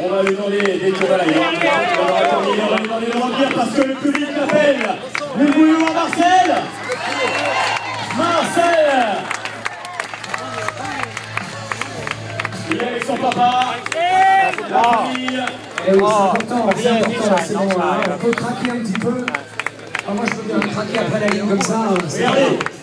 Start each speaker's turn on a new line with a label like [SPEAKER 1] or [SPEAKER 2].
[SPEAKER 1] On va lui demander dès que voilà, il va va lui demander de remplir parce que le public l'appelle. Nous voulons à Marcel Marcel Il est avec son papa, la famille.
[SPEAKER 2] Eh oui, c'est important, c'est important, c'est bon. On peut craquer un petit peu. Moi, je peux bien craquer après la ligne comme ça. Euh,
[SPEAKER 1] Regardez.